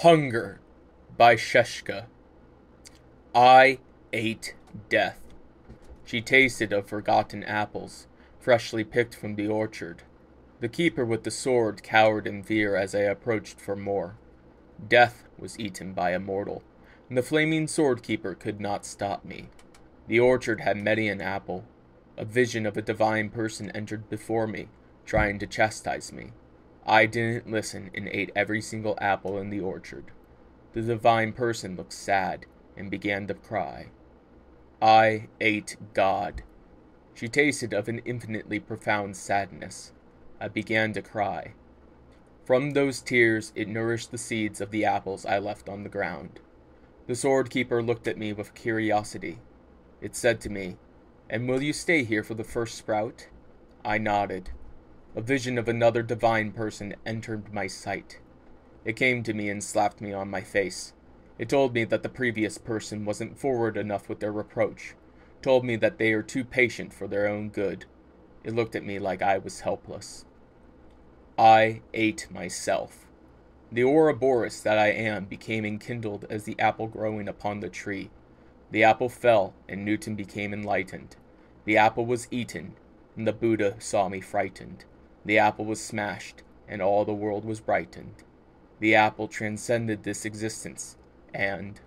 Hunger by Sxcheschka. I ate death. She tasted of forgotten apples, freshly picked from the orchard. The keeper with the sword cowered in fear as I approached for more. Death was eaten by a mortal, and the flaming sword keeper could not stop me. The orchard had many an apple. A vision of a divine person entered before me, trying to chastise me. I didn't listen and ate every single apple in the orchard. The divine person looked sad and began to cry. I ate God. She tasted of an infinitely profound sadness. I began to cry. From those tears it nourished the seeds of the apples I left on the ground. The sword keeper looked at me with curiosity. It said to me, And will you stay here for the first sprout? I nodded. A vision of another divine person entered my sight. It came to me and slapped me on my face. It told me that the previous person wasn't forward enough with their reproach, told me that they are too patient for their own good. It looked at me like I was helpless. I ate myself. The Ouroboros that I am became enkindled as the apple growing upon the tree. The apple fell, and Newton became enlightened. The apple was eaten, and the Buddha saw me frightened. The apple was smashed, and all the world was brightened. The apple transcended this existence, and